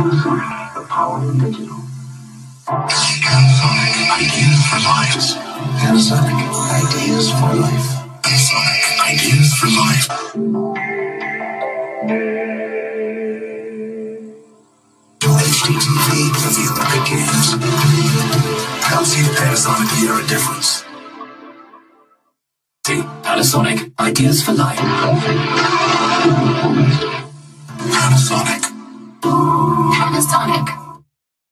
Panasonic, the power of digital. Panasonic ideas for life. Panasonic ideas for life. Panasonic ideas for life. To HDTV for the Olympic Games. Come see Panasonic the era difference. Panasonic ideas for life. Panasonic.